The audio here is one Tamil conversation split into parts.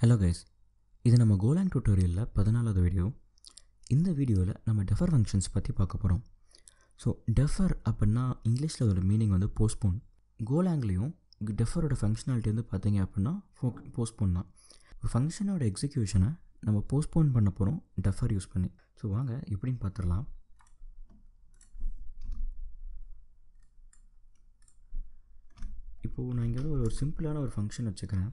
ஹலோ கைஸ் இது நம்ம கோலாங் டுட்டோரியலில் பதினாலாவது வீடியோ இந்த வீடியோவில் நம்ம டெஃபர் ஃபங்க்ஷன்ஸ் பற்றி பார்க்க போகிறோம் ஸோ டெஃபர் அப்படின்னா இங்கிலீஷில் அதோட மீனிங் வந்து போஸ்ட்போன் கோலாங்லேயும் டெஃபரோட ஃபங்க்ஷனாலிட்டி வந்து பார்த்தீங்க அப்படின்னா ஃபோ போஸ்ட்போன் தான். ஒரு ஃபங்க்ஷனோட எக்ஸிக்யூஷனை நம்ம போஸ்ட்போன் பண்ண போகிறோம் டெஃபர் யூஸ் பண்ணி. ஸோ வாங்க எப்படின்னு பார்த்துடலாம். இப்போது நான் இங்கே ஒரு சிம்பிளான ஒரு ஃபங்க்ஷன் வச்சுக்கிறேன்.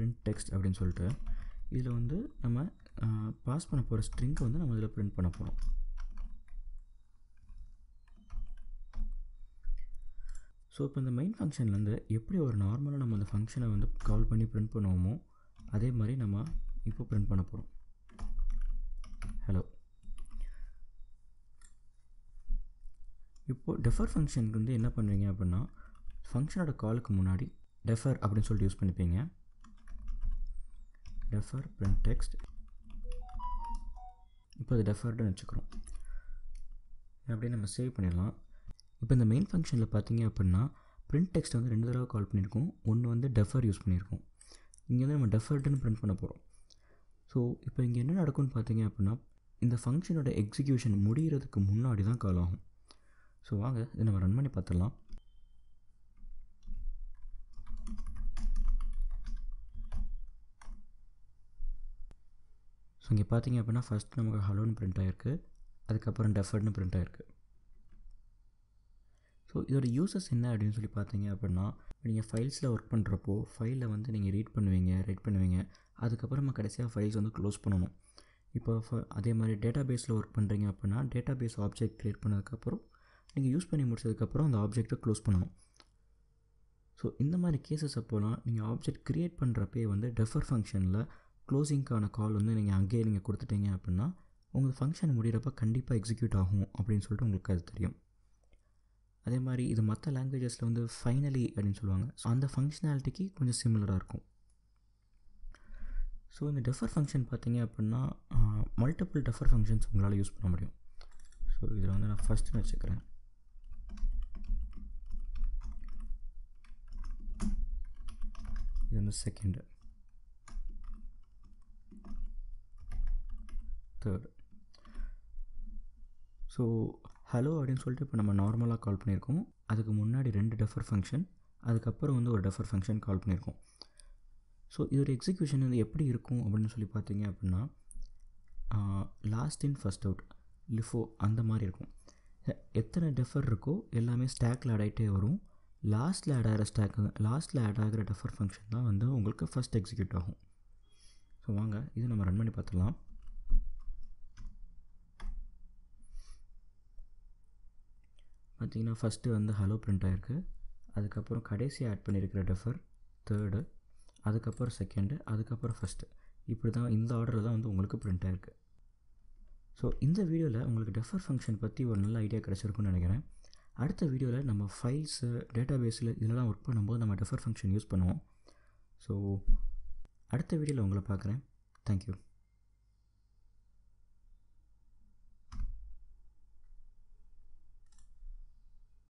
பிரிண்ட் டெக்ஸ்ட் அப்படின்னு சொல்லிட்டு இதில் வந்து நம்ம பாஸ் பண்ண போகிற ஸ்ட்ரிங்கை வந்து நம்ம இதில் பிரிண்ட் பண்ண போகிறோம் ஸோ இப்போ இந்த மெயின் ஃபங்க்ஷன்லேருந்து எப்படி ஒரு நார்மலாக நம்ம அந்த ஃபங்க்ஷனை வந்து கால் பண்ணி பிரிண்ட் பண்ணுவோமோ அதே மாதிரி நம்ம இப்போ பிரிண்ட் பண்ண போகிறோம் ஹலோ இப்போது டெஃபர் ஃபங்க்ஷனுக்கு வந்து என்ன பண்ணுவீங்க அப்படின்னா ஃபங்க்ஷனோட காலுக்கு முன்னாடி டெஃபர் அப்படின்னு சொல்லிட்டு யூஸ் பண்ணிப்பீங்க. டெஃபர் print டெக்ஸ்ட் இப்போ அது டெஃபர்டுன்னு வச்சுக்கிறோம். அப்படியே நம்ம சேவ் பண்ணிடலாம். இப்போ இந்த மெயின் ஃபங்க்ஷனில் பார்த்தீங்க அப்படின்னா பிரிண்ட் டெக்ஸ்ட் வந்து ரெண்டு தடவை கால் பண்ணியிருக்கோம். ஒன்று வந்து டெஃபர் யூஸ் பண்ணியிருக்கோம். இங்கே வந்து நம்ம டெஃபர்டுன்னு பிரிண்ட் பண்ண போகிறோம் ஸோ இப்போ இங்கே என்ன நடக்கும்னு பார்த்தீங்க அப்படின்னா இந்த ஃபங்க்ஷனோட எக்ஸிக்யூஷன் முடிகிறதுக்கு முன்னாடி தான் கால் ஆகும். ஸோ வாங்க இதை நம்ம ரன் பண்ணி பார்த்துடலாம். இங்கே பார்த்தீங்க அப்படின்னா ஃபஸ்ட் நமக்கு ஹலோன்னு பிரிண்ட் ஆகிருக்கு அதுக்கப்புறம் டெஃபர்ட்னு பிரிண்ட் ஆகிருக்கு ஸோ இதோட யூசஸ் என்ன அப்படின்னு சொல்லி பார்த்தீங்க அப்படின்னா நீங்கள் ஃபைல்ஸில் ஒர்க் பண்ணுறப்போ ஃபைலில் வந்து நீங்கள் ரீட் பண்ணுவீங்க ரைட் பண்ணுவீங்க. அதுக்கப்புறமா கடைசியாக ஃபைல்ஸ் வந்து க்ளோஸ் பண்ணணும். இப்போ ஃப- அதே மாதிரி டேட்டா பேஸில் ஒர்க் பண்ணுறீங்க அப்படின்னா டேட்டா பேஸ் ஆப்ஜெக்ட் க்ரியேட் பண்ணதுக்கப்புறம் நீங்கள் யூஸ் பண்ணி முடிச்சதுக்கப்புறம் அந்த ஆப்ஜெக்ட்டை க்ளோஸ் பண்ணணும். ஸோ இந்த மாதிரி கேசஸ் அப்போலாம் நீங்கள் ஆப்ஜெக்ட் க்ரியேட் பண்ணுறப்பே வந்து டெஃபர் ஃபங்க்ஷனில் க்ளோசிங்க்கான கால் வந்து நீங்கள் அங்கேயே நீங்கள் கொடுத்துட்டீங்க அப்படின்னா உங்கள் ஃபங்க்ஷன் முடிகிறப்ப கண்டிப்பாக எக்ஸிக்யூட் ஆகும் அப்படின்னு சொல்லிட்டு உங்களுக்கு அது தெரியும். அதே மாதிரி இது மற்ற லாங்குவேஜஸில் வந்து ஃபைனலி அப்படின்னு சொல்லுவாங்க. ஸோ அந்த ஃபங்க்ஷனாலிட்டிக்கு கொஞ்சம் சிமிலராக இருக்கும். ஸோ இந்த டெஃபர் ஃபங்க்ஷன் பார்த்தீங்க அப்படின்னா மல்டிபிள் டெஃபர் ஃபங்க்ஷன்ஸ் உங்களால் யூஸ் பண்ண முடியும். ஸோ இதில் வந்து நான் ஃபஸ்ட்டுன்னு வச்சுக்கிறேன். இது வந்து செகண்டு தேர்ட் ஸோ ஹலோ அப்படின்னு சொல்லிட்டு இப்போ நம்ம நார்மலாக கால் பண்ணியிருக்கோம். அதுக்கு முன்னாடி ரெண்டு டெஃபர் ஃபங்க்ஷன் அதுக்கப்புறம் வந்து ஒரு டெஃபர் ஃபங்க்ஷன் கால் பண்ணியிருக்கோம். ஸோ இதோட எக்ஸிக்யூஷன் வந்து எப்படி இருக்கும் அப்படின்னு சொல்லி பார்த்தீங்க அப்படின்னா last in first out LIFO அந்த மாதிரி இருக்கும். எத்தனை டெஃபர் இருக்கோ எல்லாமே ஸ்டாக்கில் ஆட் ஆகிட்டே வரும். லாஸ்ட்டில் ஆட் ஆகிற ஸ்டாக் லாஸ்ட்டில் ஆட் ஆகிற டெஃபர் ஃபங்க்ஷன் தான் வந்து உங்களுக்கு ஃபஸ்ட் எக்ஸிக்யூட் ஆகும். ஸோ வாங்க இது நம்ம ரன் பண்ணி பார்த்துடலாம். பார்த்திங்கன்னா ஃபஸ்ட்டு வந்து ஹலோ பிரிண்ட் ஆகிருக்கு அதுக்கப்புறம் கடைசி ஆட் பண்ணியிருக்கிற டெஃபர் தேர்டு அதுக்கப்புறம் செகண்டு அதுக்கப்புறம் ஃபஸ்ட்டு இப்படி தான் இந்த ஆர்டரில் தான் வந்து உங்களுக்கு பிரிண்ட் ஆகிருக்கு ஸோ இந்த வீடியோவில் உங்களுக்கு டெஃபர் ஃபங்க்ஷன் பற்றி ஒரு நல்ல ஐடியா கிடச்சிருக்குன்னு நினைக்கிறேன். அடுத்த வீடியோவில் நம்ம ஃபைல்ஸு டேட்டா பேஸில் இதெல்லாம் ஒர்க் பண்ணும்போது நம்ம டெஃபர் ஃபங்க்ஷன் யூஸ் பண்ணுவோம். ஸோ அடுத்த வீடியோவில் உங்களை பார்க்குறேன். தேங்க்யூ